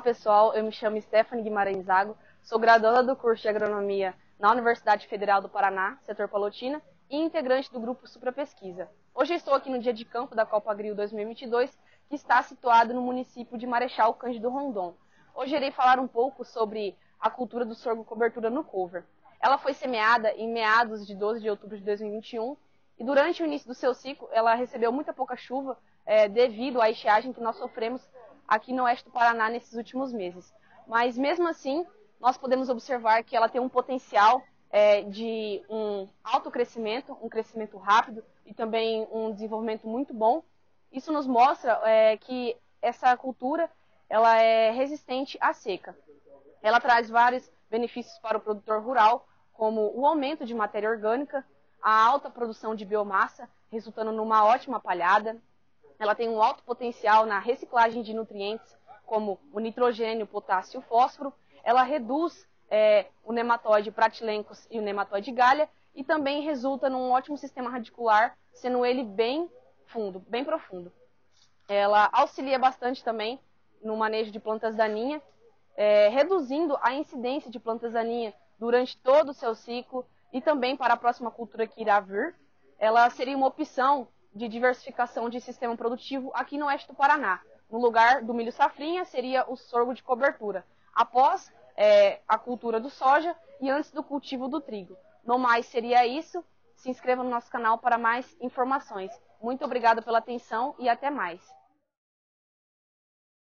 pessoal, eu me chamo Stephanie Guimarães Zago, sou graduada do curso de Agronomia na Universidade Federal do Paraná, setor Palotina, e integrante do grupo Supra Pesquisa. Hoje estou aqui no dia de campo da Copa Agril 2022, que está situado no município de Marechal Cândido Rondon. Hoje irei falar um pouco sobre a cultura do sorgo cobertura no cover. Ela foi semeada em meados de 12 de outubro de 2021 e durante o início do seu ciclo ela recebeu muita pouca chuva é, devido à estiagem que nós sofremos aqui no oeste do Paraná nesses últimos meses. Mas mesmo assim, nós podemos observar que ela tem um potencial é, de um alto crescimento, um crescimento rápido e também um desenvolvimento muito bom. Isso nos mostra é, que essa cultura ela é resistente à seca. Ela traz vários benefícios para o produtor rural, como o aumento de matéria orgânica, a alta produção de biomassa, resultando numa ótima palhada, ela tem um alto potencial na reciclagem de nutrientes, como o nitrogênio, o potássio e o fósforo. Ela reduz é, o nematóide pratilencos e o nematóide galha e também resulta num ótimo sistema radicular, sendo ele bem fundo, bem profundo. Ela auxilia bastante também no manejo de plantas daninhas, é, reduzindo a incidência de plantas daninhas durante todo o seu ciclo e também para a próxima cultura que irá vir. Ela seria uma opção de diversificação de sistema produtivo aqui no oeste do Paraná. No lugar do milho safrinha seria o sorgo de cobertura, após é, a cultura do soja e antes do cultivo do trigo. No mais seria isso. Se inscreva no nosso canal para mais informações. Muito obrigada pela atenção e até mais.